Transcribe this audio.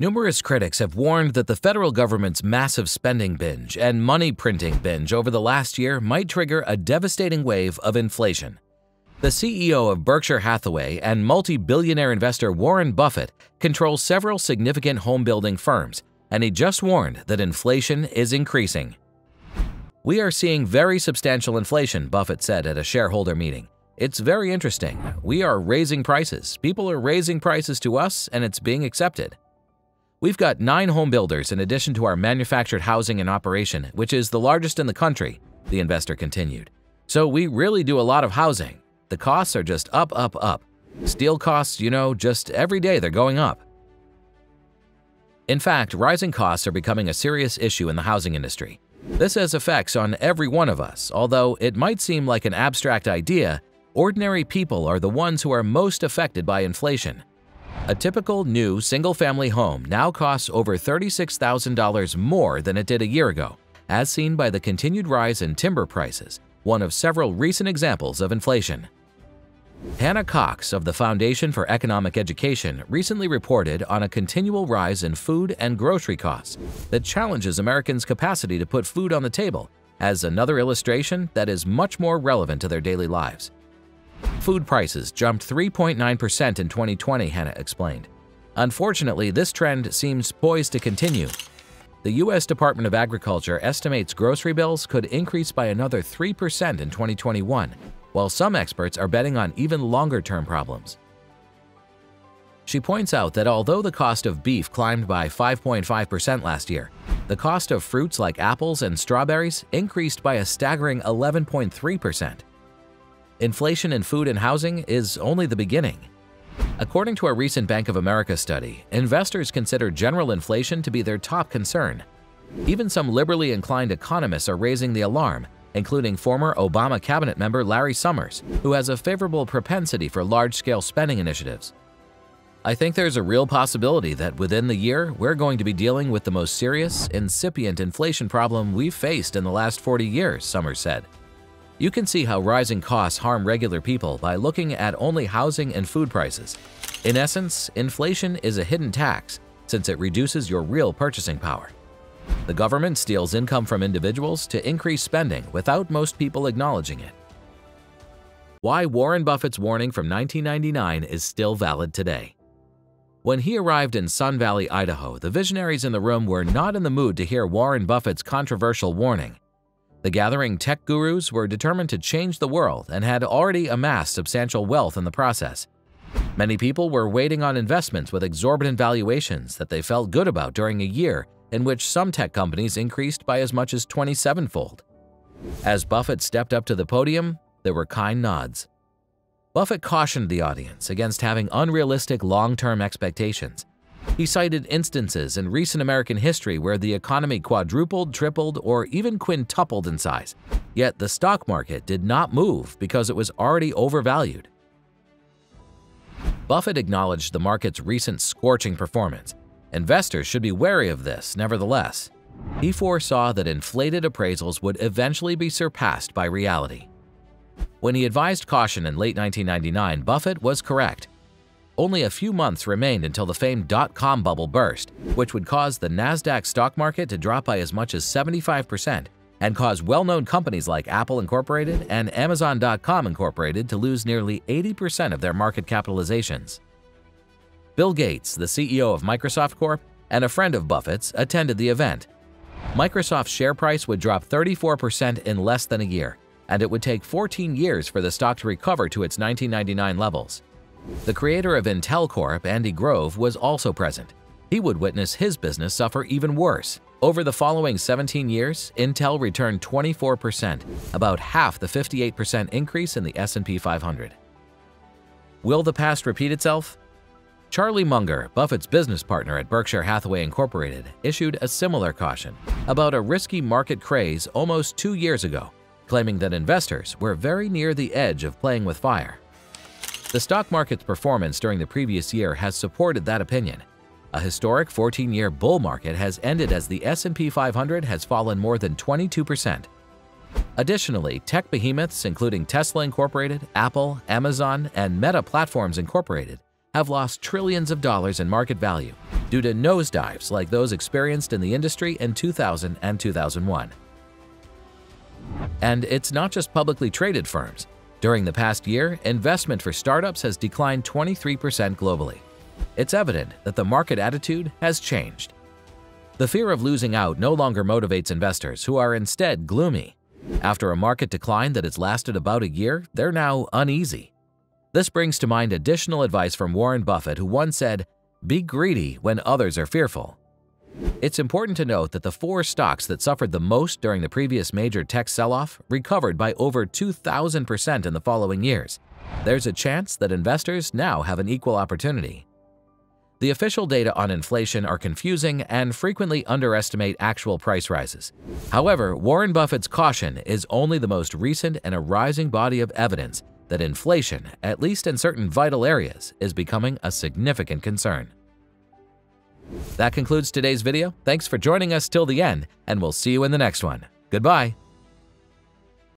Numerous critics have warned that the federal government's massive spending binge and money printing binge over the last year might trigger a devastating wave of inflation. The CEO of Berkshire Hathaway and multi billionaire investor Warren Buffett controls several significant home building firms, and he just warned that inflation is increasing. We are seeing very substantial inflation, Buffett said at a shareholder meeting. It's very interesting. We are raising prices. People are raising prices to us, and it's being accepted. We've got nine home builders in addition to our manufactured housing in operation, which is the largest in the country, the investor continued. So we really do a lot of housing. The costs are just up, up, up. Steel costs, you know, just every day they're going up. In fact, rising costs are becoming a serious issue in the housing industry. This has effects on every one of us, although it might seem like an abstract idea, ordinary people are the ones who are most affected by inflation. A typical new single-family home now costs over $36,000 more than it did a year ago, as seen by the continued rise in timber prices, one of several recent examples of inflation. Hannah Cox of the Foundation for Economic Education recently reported on a continual rise in food and grocery costs that challenges Americans' capacity to put food on the table as another illustration that is much more relevant to their daily lives. Food prices jumped 3.9% in 2020, Hannah explained. Unfortunately, this trend seems poised to continue. The U.S. Department of Agriculture estimates grocery bills could increase by another 3% in 2021, while some experts are betting on even longer-term problems. She points out that although the cost of beef climbed by 5.5% last year, the cost of fruits like apples and strawberries increased by a staggering 11.3%. Inflation in food and housing is only the beginning. According to a recent Bank of America study, investors consider general inflation to be their top concern. Even some liberally inclined economists are raising the alarm, including former Obama cabinet member Larry Summers, who has a favorable propensity for large-scale spending initiatives. I think there's a real possibility that within the year, we're going to be dealing with the most serious, incipient inflation problem we've faced in the last 40 years, Summers said. You can see how rising costs harm regular people by looking at only housing and food prices. In essence, inflation is a hidden tax since it reduces your real purchasing power. The government steals income from individuals to increase spending without most people acknowledging it. Why Warren Buffett's warning from 1999 is still valid today. When he arrived in Sun Valley, Idaho, the visionaries in the room were not in the mood to hear Warren Buffett's controversial warning. The gathering tech gurus were determined to change the world and had already amassed substantial wealth in the process. Many people were waiting on investments with exorbitant valuations that they felt good about during a year in which some tech companies increased by as much as 27-fold. As Buffett stepped up to the podium, there were kind nods. Buffett cautioned the audience against having unrealistic long-term expectations he cited instances in recent American history where the economy quadrupled, tripled, or even quintupled in size, yet the stock market did not move because it was already overvalued. Buffett acknowledged the market's recent scorching performance. Investors should be wary of this, nevertheless. He foresaw that inflated appraisals would eventually be surpassed by reality. When he advised caution in late 1999, Buffett was correct. Only a few months remained until the famed dot-com bubble burst, which would cause the NASDAQ stock market to drop by as much as 75% and cause well-known companies like Apple Incorporated and Amazon.com Incorporated to lose nearly 80% of their market capitalizations. Bill Gates, the CEO of Microsoft Corp. and a friend of Buffett's, attended the event. Microsoft's share price would drop 34% in less than a year, and it would take 14 years for the stock to recover to its 1999 levels. The creator of Intel Corp, Andy Grove, was also present. He would witness his business suffer even worse. Over the following 17 years, Intel returned 24%, about half the 58% increase in the S&P 500. Will the past repeat itself? Charlie Munger, Buffett's business partner at Berkshire Hathaway Incorporated, issued a similar caution about a risky market craze almost two years ago, claiming that investors were very near the edge of playing with fire. The stock market's performance during the previous year has supported that opinion. A historic 14-year bull market has ended as the S&P 500 has fallen more than 22%. Additionally, tech behemoths including Tesla Incorporated, Apple, Amazon, and Meta Platforms Incorporated have lost trillions of dollars in market value due to nosedives like those experienced in the industry in 2000 and 2001. And it's not just publicly traded firms. During the past year, investment for startups has declined 23% globally. It's evident that the market attitude has changed. The fear of losing out no longer motivates investors who are instead gloomy. After a market decline that has lasted about a year, they're now uneasy. This brings to mind additional advice from Warren Buffett, who once said, Be greedy when others are fearful. It's important to note that the four stocks that suffered the most during the previous major tech sell off recovered by over 2,000% in the following years. There's a chance that investors now have an equal opportunity. The official data on inflation are confusing and frequently underestimate actual price rises. However, Warren Buffett's caution is only the most recent and a rising body of evidence that inflation, at least in certain vital areas, is becoming a significant concern. That concludes today's video. Thanks for joining us till the end, and we'll see you in the next one. Goodbye.